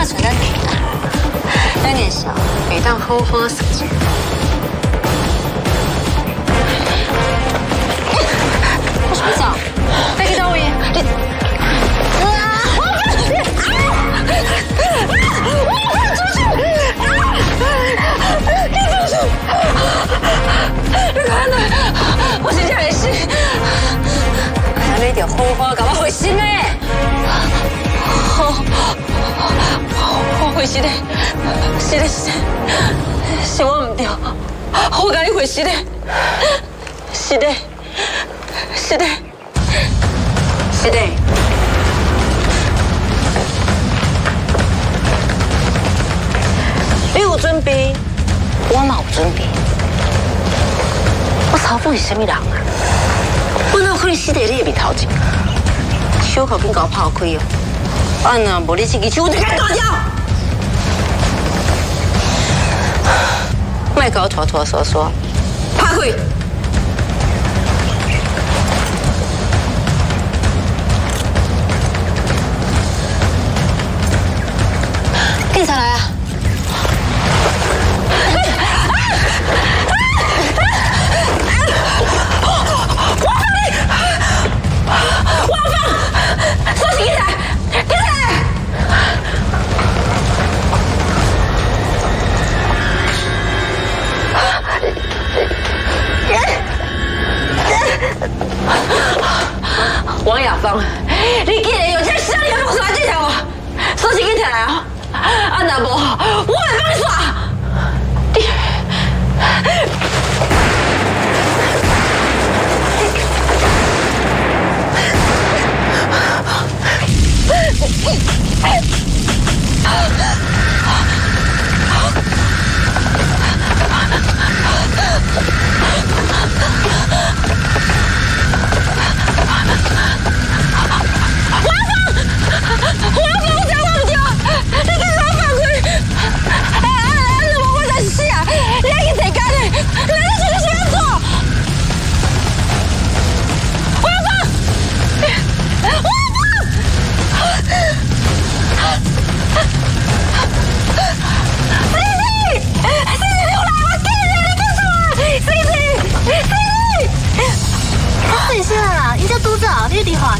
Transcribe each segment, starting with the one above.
爸存在你啊，当年小，每当好花时节。我什么叫？再给到位，你。啊！我放弃！啊！我放出去！你放手！你看呐，我现在也是。哎呀，你条好花搞我回心嘞！回是的，是的，是的，是我唔对，我跟你回是的，是的，是的，是的。你有准备，我嘛有准备。我曹凤是什么人啊？我哪有可能死在你的面头前？手口紧给我抛开哦！啊那，无你这个手，我就给你断掉。卖搞拖拖嗦嗦，趴开！亚芳，你竟然有这下流不耍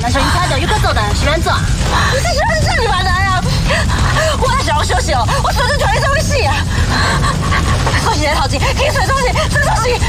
那说你猜到又该走的，喜欢做？你是喜欢这里玩的呀？我在想要休息哦，我随时全身会戏啊！休息在淘气，听水东西，这东西。